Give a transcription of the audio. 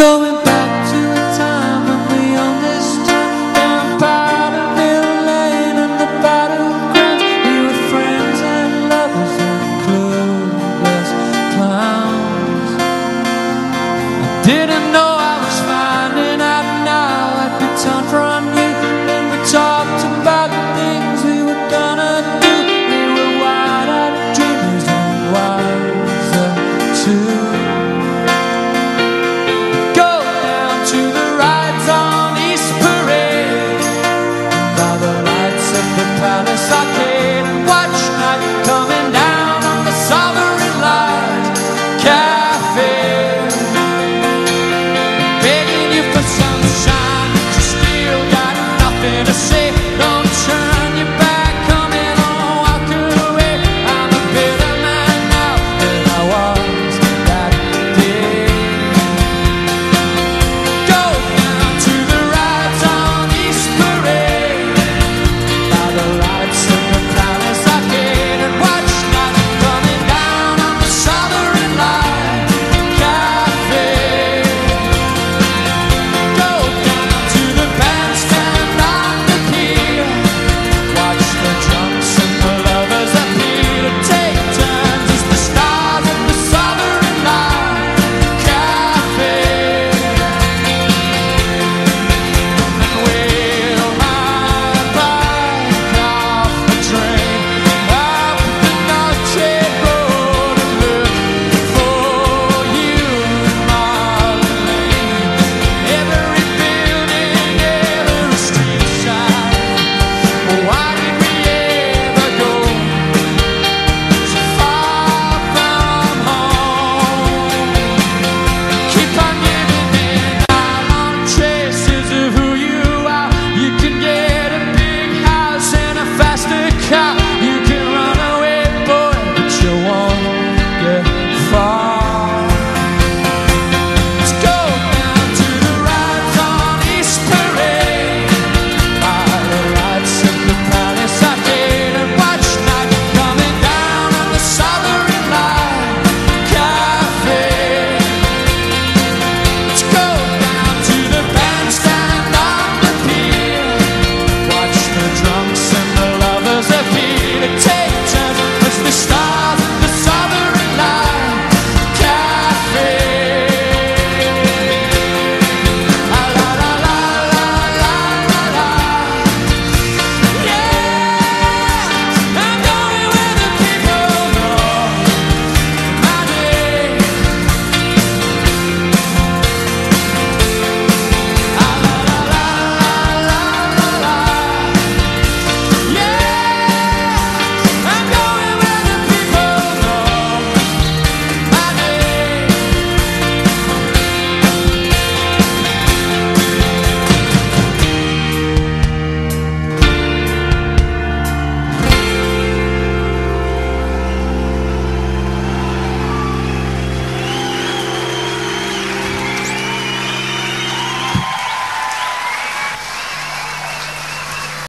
going back. 자.